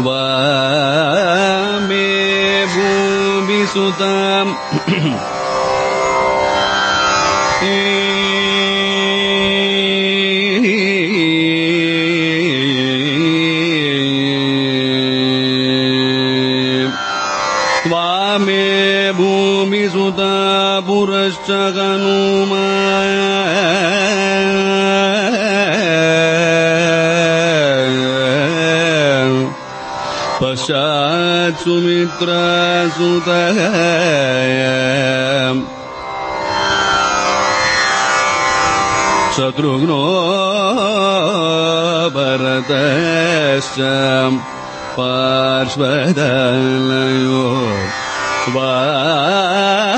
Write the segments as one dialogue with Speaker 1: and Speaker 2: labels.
Speaker 1: वामे भूमिसुताम् त्वामे भूमिसुता पुरश्च पश्चात् सुमित्रा सुतः शत्रुघ्नो भरतश्च पार्श्वदलयो वाय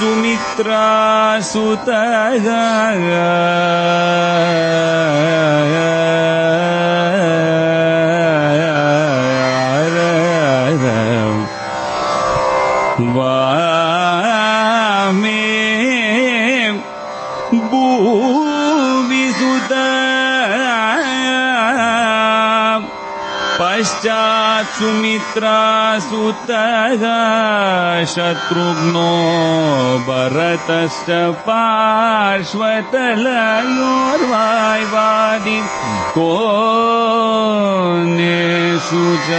Speaker 2: पश्चात् पश्चात् सुमित्रा सुतः शत्रुघ्नो भरतश्च पार्श्वतलयोर्वायवादि कोनेषु च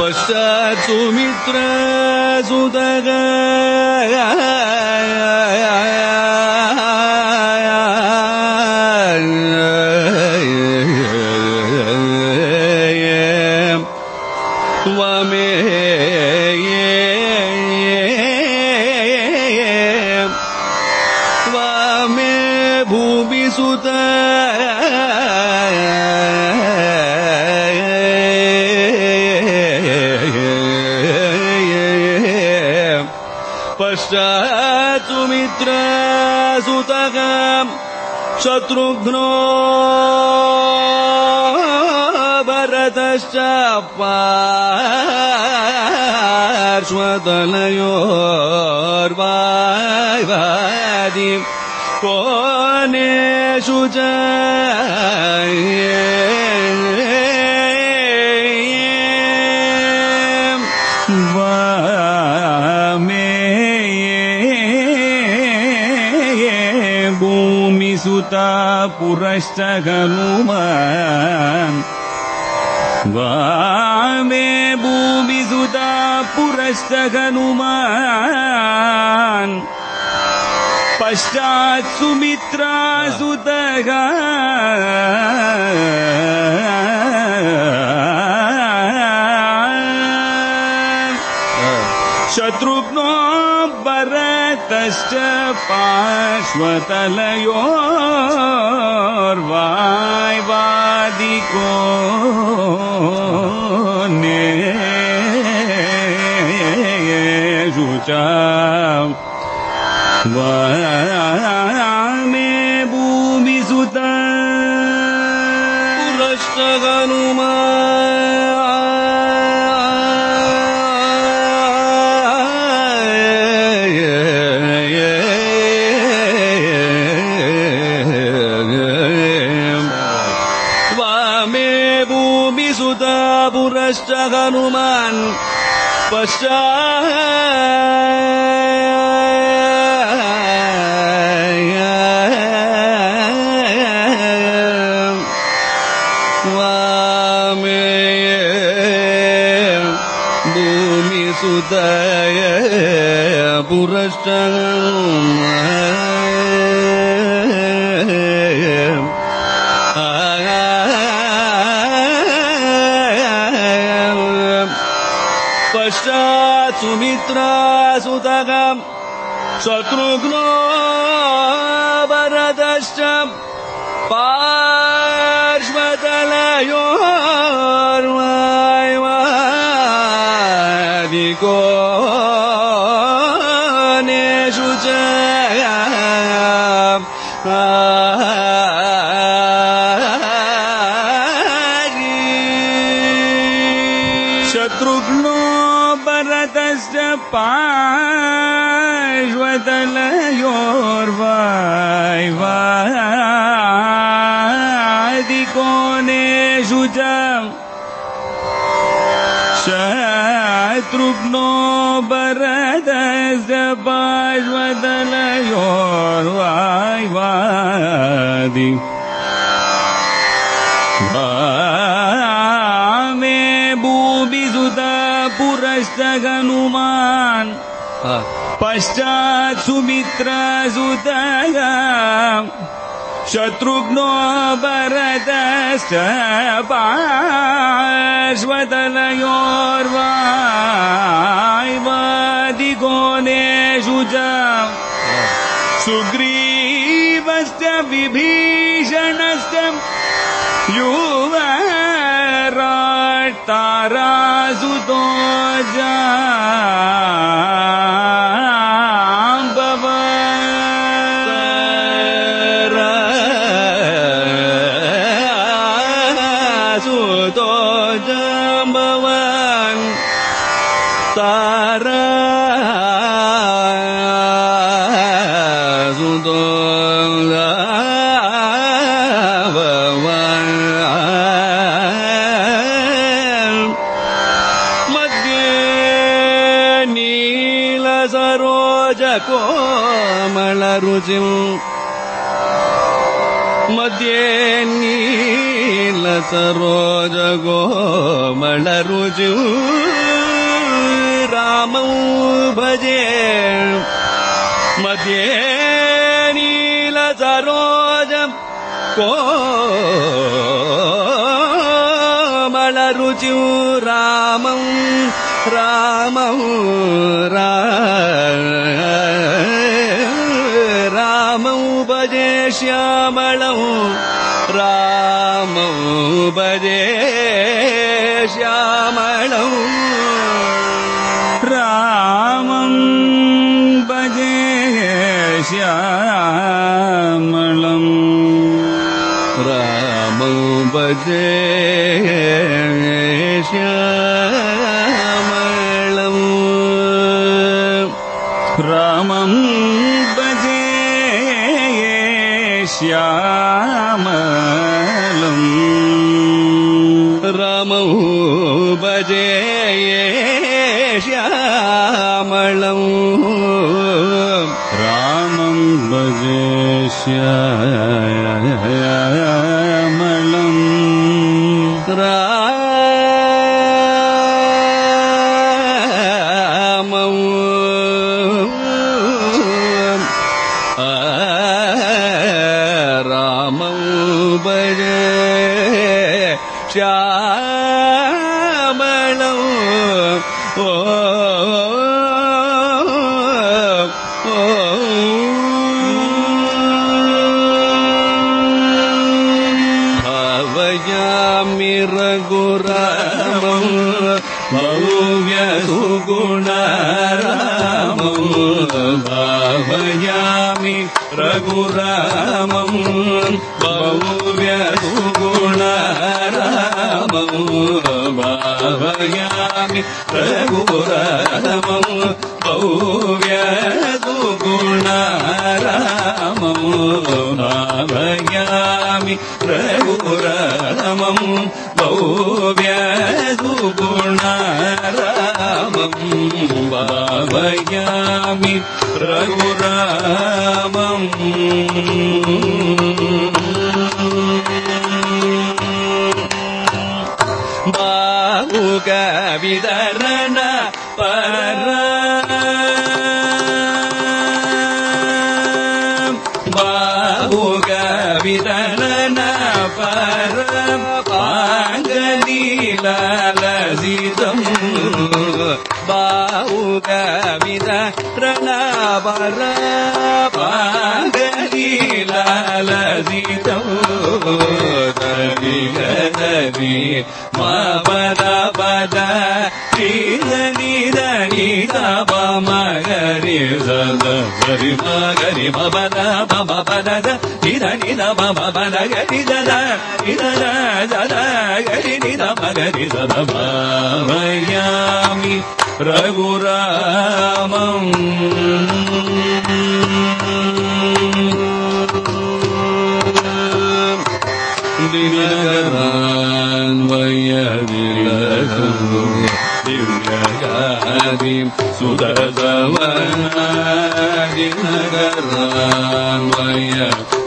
Speaker 1: पश्चात् सुमित्र पश्चात् सुमित्र सुतः शत्रुघ्नो भरतश्च पार्श्वतलयोर्वायवादि कोनेषु च
Speaker 2: भूमिसुता पुरश्च हनुमान् वामे भूमिसुता पुरश्च हनुमान् पश्चात् सुमित्रा सुतः भरतश्च पार्श्वतलयोर्वायवादिको नेषु च वामे भूमिसुत
Speaker 1: पुरश्च हनुमा هنومان فشاء وامين بومي سدايا برشتهم సుతకం శత్రుఘ్నో భరతశ్చ పార్శ్వతలయోర్వాదికో నేషు చ
Speaker 2: శత్రుఘ్నో رتشت پاش وطل یور وای وای دی کونه شجم شتروگنو برد पश्चात् सुमित्रसुतः शत्रुघ्नो भरतश्च पार्श्वतलयोर्वायवादिकोणेषु च सुग्रीवश्च विभीषणश्च युवराट्तारासुतो जाम्बव
Speaker 1: रामौ रामौ रामौ भजे श्यामलौ रामौ भजे श्यामलौ।
Speaker 2: रामम् भजे श्यामलम्
Speaker 1: रामौ भजे
Speaker 2: ശ്യാമലും
Speaker 1: ഭജേ ശ്യാമളം.
Speaker 2: രാമം ഭജേ ശ്യാ
Speaker 1: भव्यसुगुणरामं
Speaker 2: भावयामि रघुरामम्
Speaker 1: बाहुकविदरण పద
Speaker 2: పద నిదని దని తమ మగరి సరి మగరి మద మమ పద నిద నిద మమ పద గరి దద నిద దద గరి నిద మగరి సద మామయామి ரகுராமம்
Speaker 1: தினகரான் வயதிலகும். திவ்யகாதிம் சுததவன தினகரான் வயதில்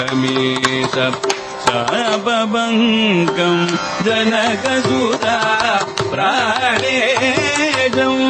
Speaker 1: रमेश
Speaker 2: भङ्कम् जनकसुता
Speaker 1: प्राणेजम्।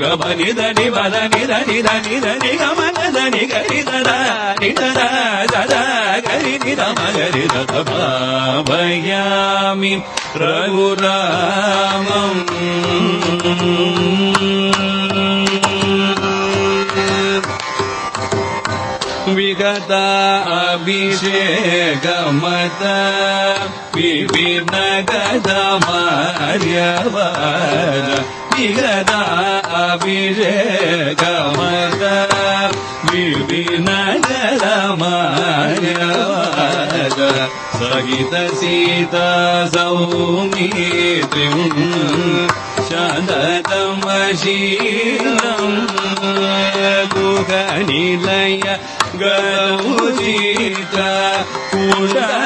Speaker 2: गमनि धनि वदनि धि दनि धनि गमन धनि गरि ददा निगरि दावयामि रघुराम
Speaker 1: विगता
Speaker 2: गमत विभिन्नगतमार्यवर विगत अभिषेकमत विभिन्नगतमार्यवर
Speaker 1: सहित सीता
Speaker 2: सौमित्रिम् शततमशीलम्
Speaker 1: गुहनिलय गौचित कुडागत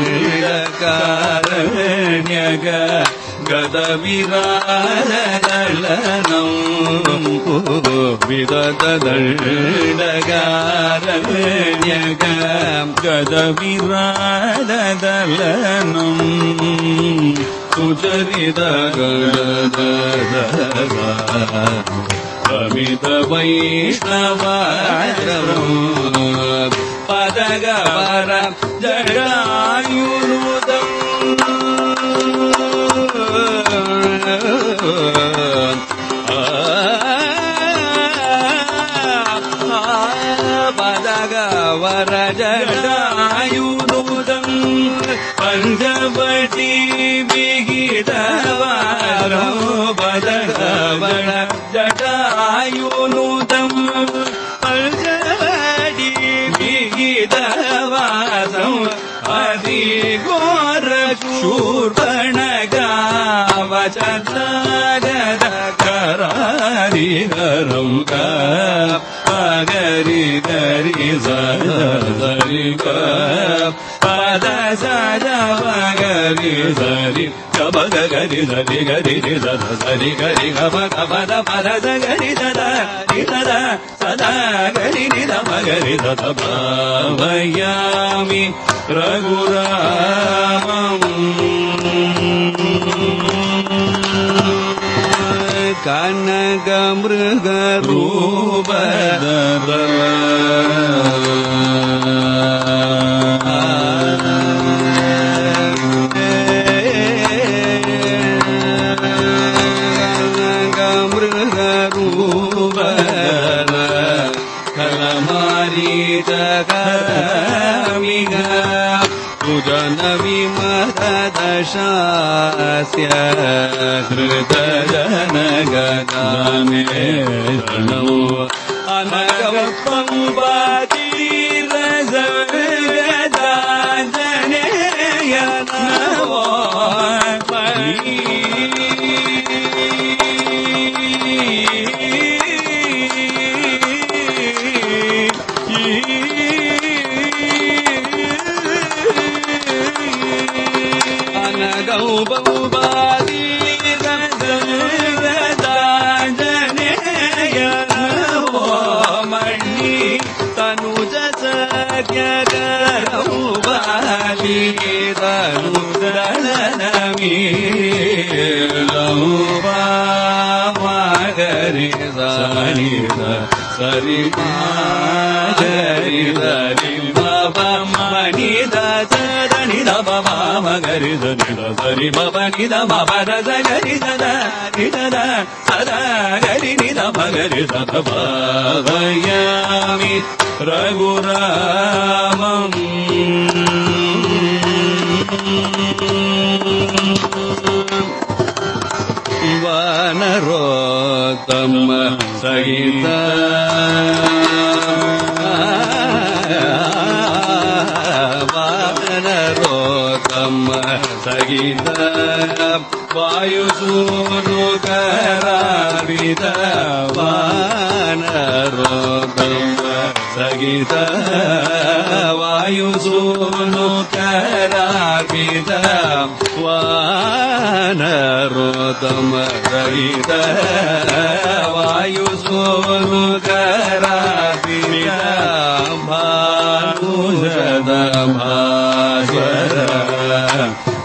Speaker 2: ಗಗ ಗದ ವಿರಾರಗಳನಂ
Speaker 1: ವಿದದ ದಂಡಗಾರಣ್ಯಗ
Speaker 2: ಗದ ವಿರಾರದಲನಂ
Speaker 1: ಸುಚರಿತ ಗಣದ ಕವಿತ ವೈಷ್ಣವ ಪದಗವರ ಜಡಾಯುರು
Speaker 2: जटायुनुदम् पञ्चवटी विहितवारो बदगवण जटायुनुदम्
Speaker 1: पञ्चवटी विहितवासम्
Speaker 2: अधिगोरशूर्पणगावचगद करारिगरं గరి గరి జరి పద జవ గరి జరి గమ గరి జరి గరి జరి గరి గమ గమ పద జగరి దద నిద సదా గరి నిద మగరి దద భావయామి రఘురామం
Speaker 1: கனகமிருக ரூபதர हृदयनगदाने रणो अनगम्पम्बातीरजगदाजनेय ಸರಿ ಸರಿ ಸರಿ ಬಾಬಾ ಮನಿ ದ ಸರಿ ಬಾಬಾ
Speaker 2: ಮಗರಿ ಸರಿ ಸರಿ ಬಾಬಾ ಗಿದ ಬರದ ಗರಿ ದದ ನಿದದ ಸದ ಗರಿ ನಿದ ಮಗರಿ ಸದವಯಾಮಿ ರಘುರಾಮಂ
Speaker 1: ವಾನರೋ ತಮ್ಮ ಸಹಿತ सहित वायुसूनु करावित वानरोत्तम सहित वायुसूनु
Speaker 2: करावित
Speaker 1: वानरोत्तम रहित वायुसूनु करावित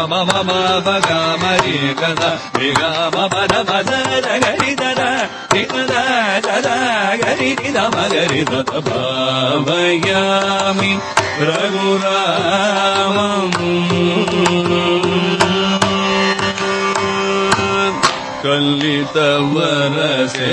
Speaker 1: गम मम पगमरि गद विगम पद पद
Speaker 2: गरि दद निद दद गरि निद मगरि दद भावयामि रघुरामम्
Speaker 1: कल्लितवरसे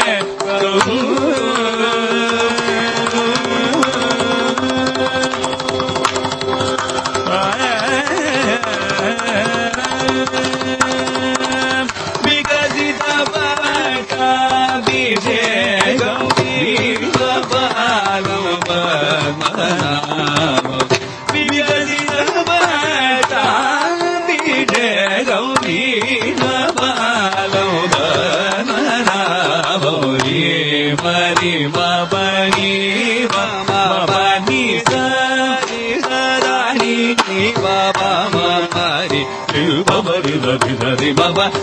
Speaker 2: करूं